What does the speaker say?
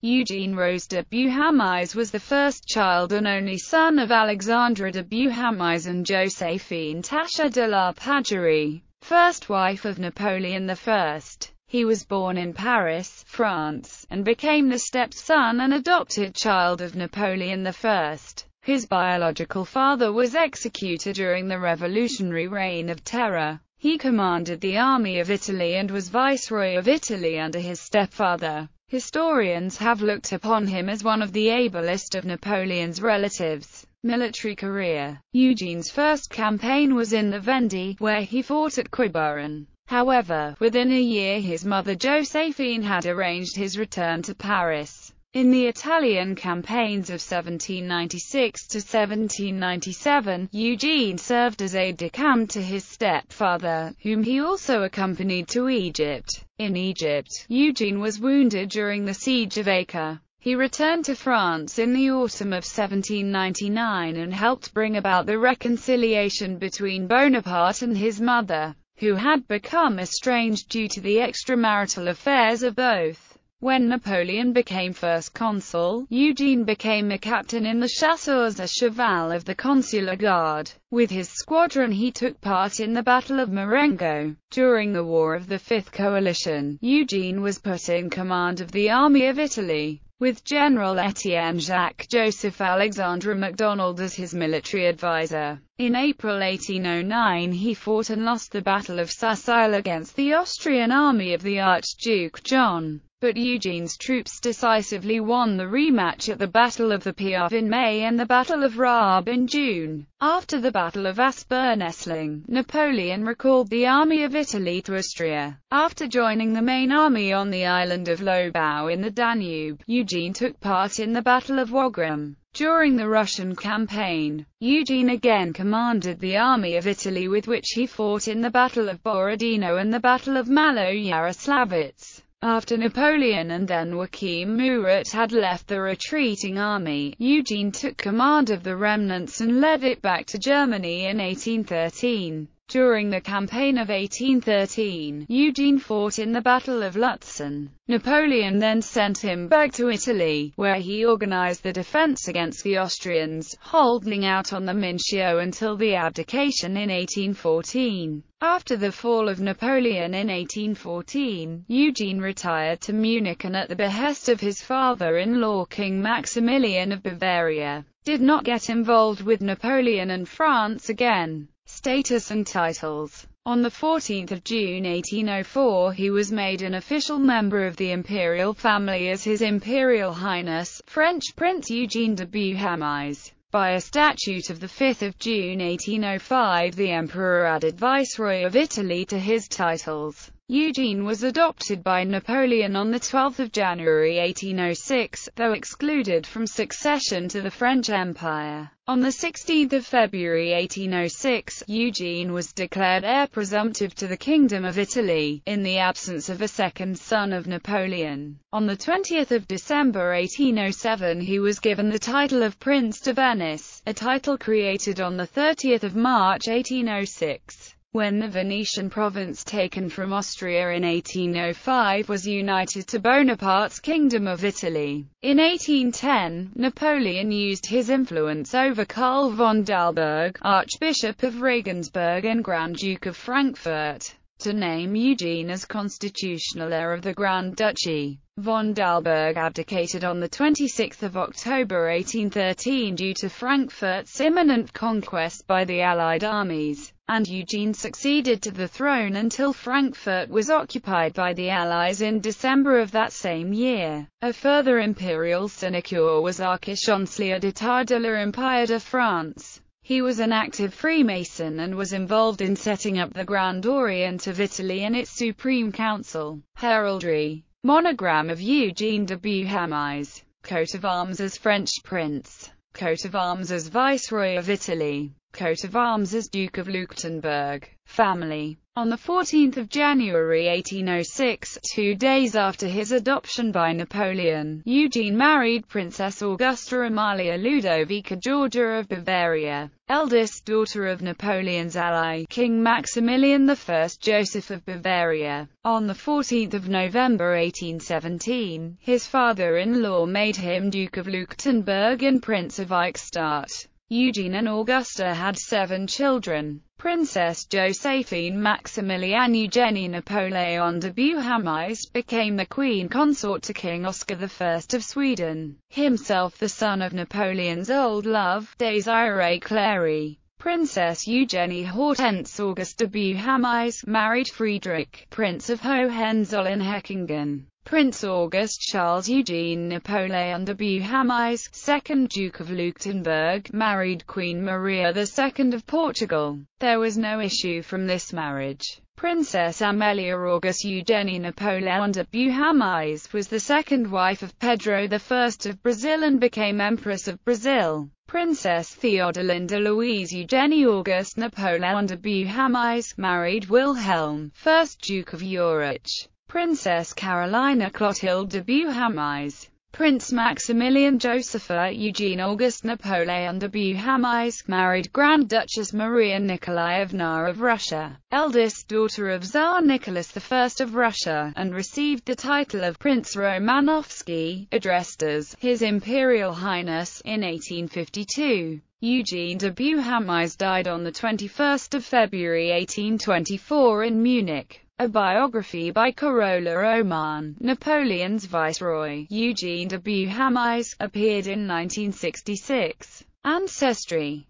Eugene Rose de Beauharnais was the first child and only son of Alexandre de Beauharnais and Joséphine Tascher de la Pagerie, first wife of Napoleon I. He was born in Paris, France, and became the stepson and adopted child of Napoleon I. His biological father was executed during the Revolutionary Reign of Terror. He commanded the army of Italy and was viceroy of Italy under his stepfather. Historians have looked upon him as one of the ablest of Napoleon's relatives. Military career Eugene's first campaign was in the Vendée, where he fought at Quiberon. However, within a year his mother Joséphine had arranged his return to Paris. In the Italian campaigns of 1796 to 1797, Eugene served as aide-de-camp to his stepfather, whom he also accompanied to Egypt. In Egypt, Eugene was wounded during the siege of Acre. He returned to France in the autumn of 1799 and helped bring about the reconciliation between Bonaparte and his mother, who had become estranged due to the extramarital affairs of both. When Napoleon became first consul, Eugene became a captain in the chasseurs à cheval of the consular guard. With his squadron he took part in the Battle of Marengo. During the War of the Fifth Coalition, Eugene was put in command of the Army of Italy, with General Etienne Jacques Joseph Alexandre MacDonald as his military advisor. In April 1809 he fought and lost the Battle of Sacile against the Austrian army of the Archduke John. But Eugene's troops decisively won the rematch at the Battle of the Piave in May and the Battle of Raab in June. After the Battle of Aspern-Essling, Napoleon recalled the army of Italy to Austria. After joining the main army on the island of Lobau in the Danube, Eugene took part in the Battle of Wagram. During the Russian campaign, Eugene again commanded the army of Italy with which he fought in the Battle of Borodino and the Battle of Malo-Yaroslavets. After Napoleon and then Joachim Murat had left the retreating army, Eugene took command of the remnants and led it back to Germany in 1813. During the campaign of 1813, Eugene fought in the Battle of Lutzen. Napoleon then sent him back to Italy, where he organized the defense against the Austrians, holding out on the Mincio until the abdication in 1814. After the fall of Napoleon in 1814, Eugene retired to Munich and at the behest of his father-in-law King Maximilian of Bavaria, did not get involved with Napoleon and France again. Status and titles On 14 June 1804 he was made an official member of the imperial family as His Imperial Highness, French Prince Eugene de Beauharnais. By a statute of 5 June 1805 the Emperor added Viceroy of Italy to his titles. Eugene was adopted by Napoleon on 12 January 1806, though excluded from succession to the French Empire. On 16 February 1806, Eugene was declared heir presumptive to the Kingdom of Italy, in the absence of a second son of Napoleon. On 20 December 1807 he was given the title of Prince de Venice, a title created on 30 March 1806 when the Venetian province taken from Austria in 1805 was united to Bonaparte's Kingdom of Italy. In 1810, Napoleon used his influence over Karl von Dalberg, Archbishop of Regensburg and Grand Duke of Frankfurt, to name Eugene as constitutional heir of the Grand Duchy. Von Dalberg abdicated on 26 October 1813 due to Frankfurt's imminent conquest by the Allied armies, and Eugene succeeded to the throne until Frankfurt was occupied by the Allies in December of that same year. A further imperial sinecure was Archichancelier d'État de l'Empire de France. He was an active Freemason and was involved in setting up the Grand Orient of Italy and its Supreme Council. Heraldry Monogram of Eugene de Beauharnais. Coat of arms as French prince. Coat of arms as Viceroy of Italy. Coat of arms as Duke of Leuchtenberg. Family on 14 January 1806, two days after his adoption by Napoleon, Eugene married Princess Augusta Amalia Ludovica Georgia of Bavaria, eldest daughter of Napoleon's ally, King Maximilian I Joseph of Bavaria. On 14 November 1817, his father-in-law made him Duke of Leuchtenberg and Prince of Eichstadt. Eugene and Augusta had seven children. Princess Josephine Maximiliane Eugenie Napoleon de Beauharnais became the queen consort to King Oscar I of Sweden, himself the son of Napoleon's old love, Désirée Clary. Princess Eugenie Hortense Auguste de Beauharnais married Friedrich, Prince of Hohenzollern-Hechingen. Prince August Charles Eugene Napoleon de Beauharnais, 2nd Duke of Leuchtenberg, married Queen Maria II of Portugal. There was no issue from this marriage. Princess Amelia Auguste Eugenie Napoleon de Beauharnais was the second wife of Pedro I of Brazil and became Empress of Brazil. Princess Theodolinda Louise Eugenie Auguste Napoleon de Beauharnais married Wilhelm, 1st Duke of Urach. Princess Carolina Clotilde de Prince Maximilian Josepha Eugene August Napoleon de Beauharnais, married Grand Duchess Maria Nikolaevna of Russia, eldest daughter of Tsar Nicholas I of Russia, and received the title of Prince Romanovsky, addressed as His Imperial Highness, in 1852. Eugene de Beauharnais died on 21 February 1824 in Munich. A biography by Carola Oman, Napoleon's viceroy, Eugene de Beauharnais, appeared in 1966. Ancestry